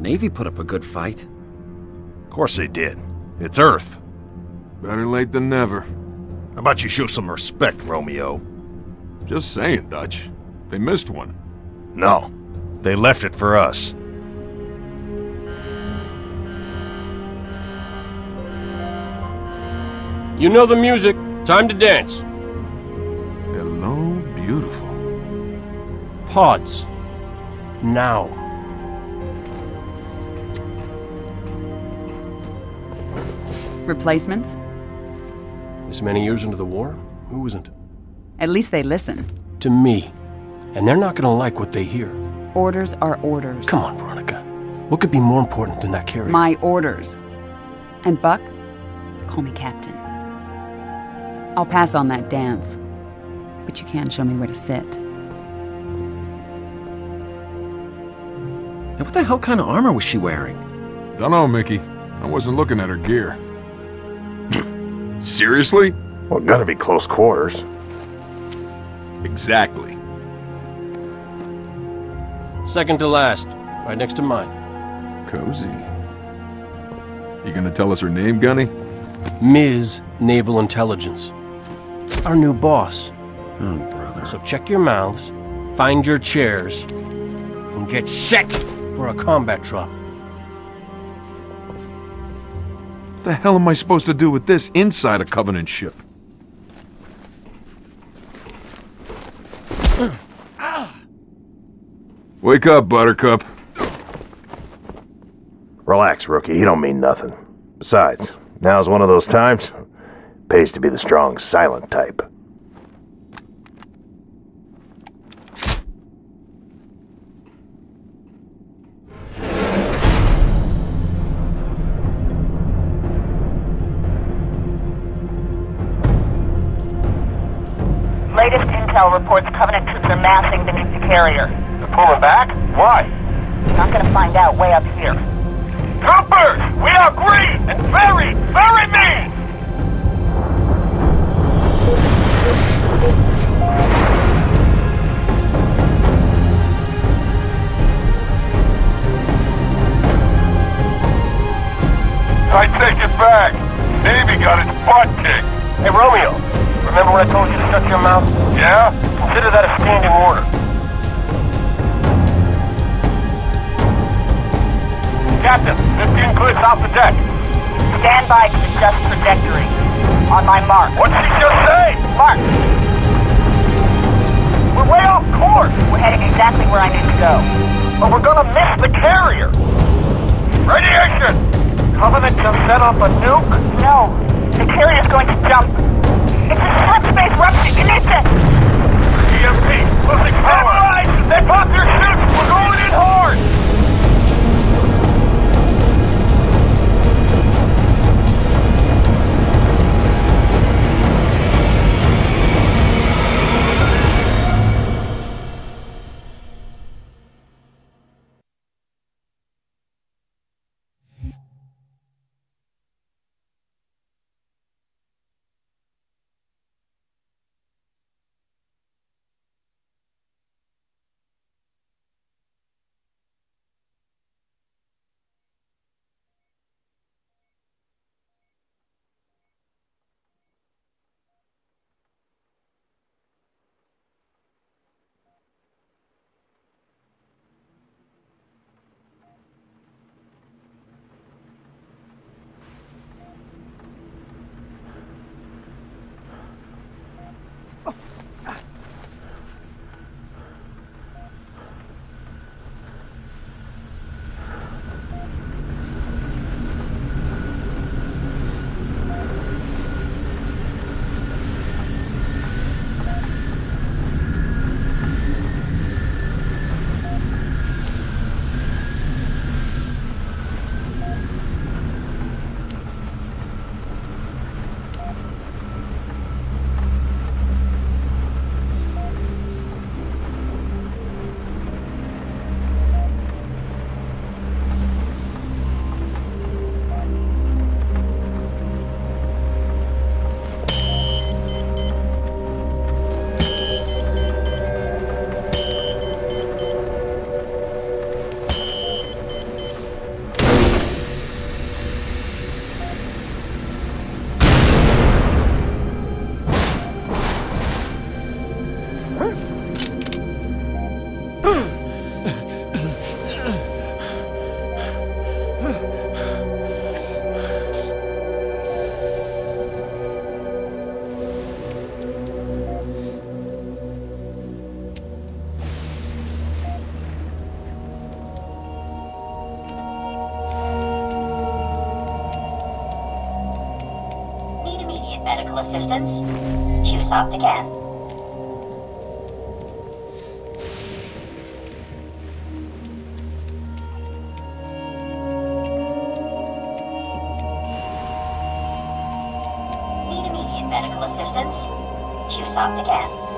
Navy put up a good fight. Of course they did. It's Earth. Better late than never. How about you show some respect, Romeo? Just saying, Dutch. They missed one. No. They left it for us. You know the music. Time to dance. Hello, beautiful. Pods. Now. Replacements? This many years into the war, who isn't? At least they listen. To me. And they're not gonna like what they hear. Orders are orders. Come on, Veronica. What could be more important than that carrier? My orders. And Buck, call me Captain. I'll pass on that dance. But you can show me where to sit. And what the hell kind of armor was she wearing? Dunno, Mickey. I wasn't looking at her gear. Seriously? Well, gotta be close quarters. Exactly. Second to last. Right next to mine. Cozy. You gonna tell us her name, Gunny? Ms. Naval Intelligence. Our new boss. Oh, brother. So check your mouths, find your chairs, and get set for a combat drop. The hell am I supposed to do with this inside a Covenant ship? Wake up, Buttercup. Relax, rookie. He don't mean nothing. Besides, now's one of those times. Pays to be the strong, silent type. Carrier. They're pulling back? Why? Not gonna find out way up here. Troopers! We are green and very, very mean! I take it back. Navy got its butt kicked. Hey, Romeo, remember when I told you to shut your mouth? Yeah? Consider that a standing order. Captain, 15 clicks off the deck. Stand by to adjust trajectory. On my mark. What'd she just say? Mark, We're way off course. we're heading exactly where I need to go. But we're gonna miss the carrier. Radiation! Covenant just set off a nuke? No, the carrier's going to jump. It's a slipspace rupture. You need to... EMP, losing power. Medical assistance? Choose Optican. Medical assistance? Choose Optican. Optican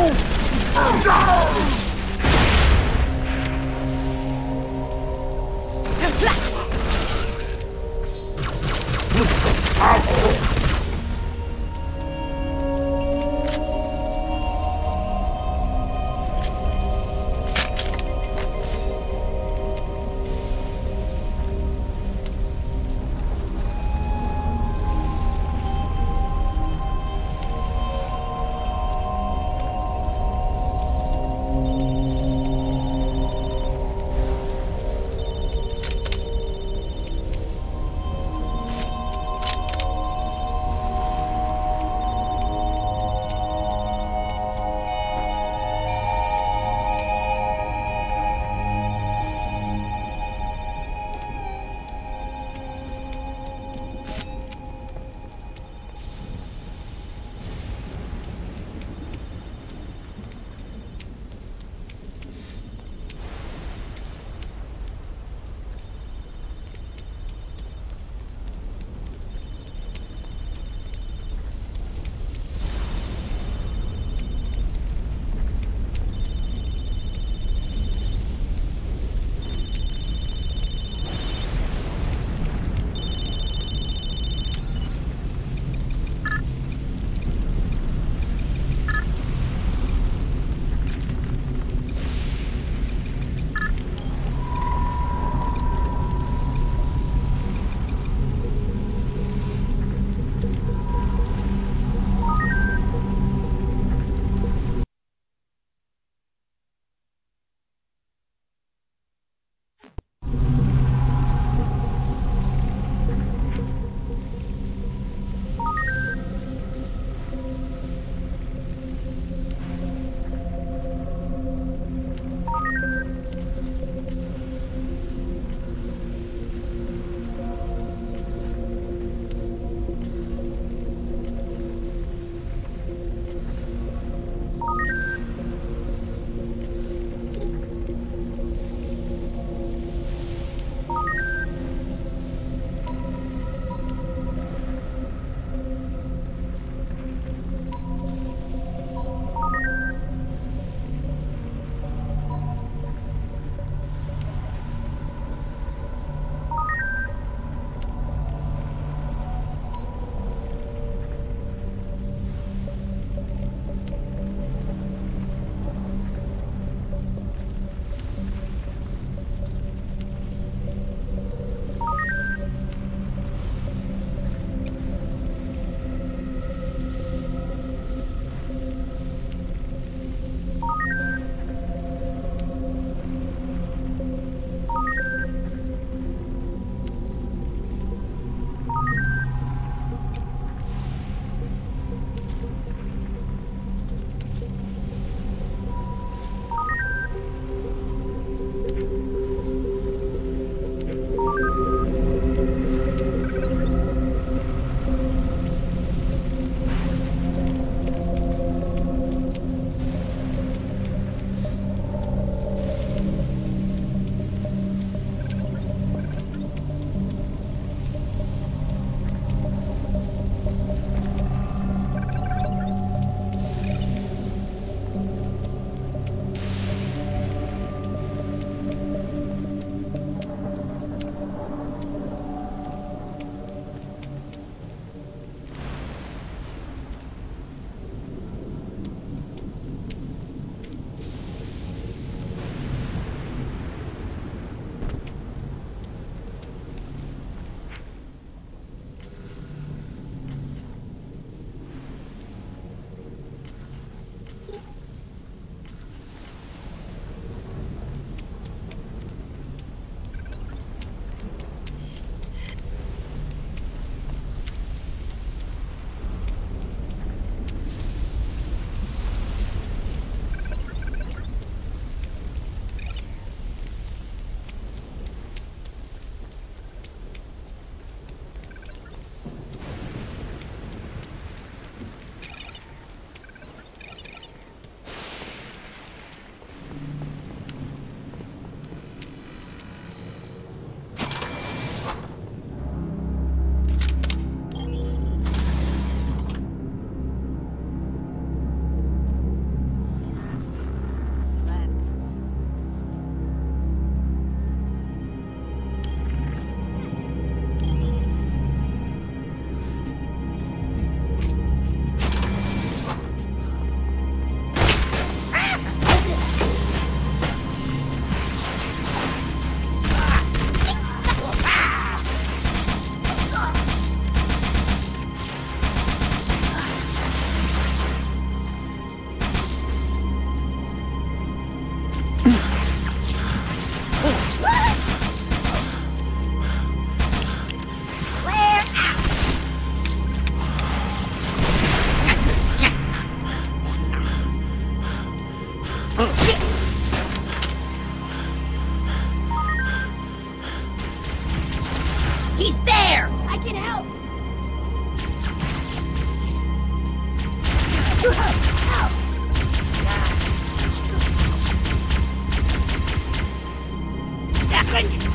Oh! Second!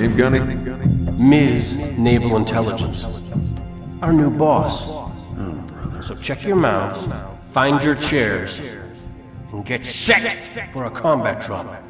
Gonna tell us her name, Gunny? Ms. Naval Intelligence. Our new boss. Oh, so check your mouths, find your chairs, and get set for a combat drop.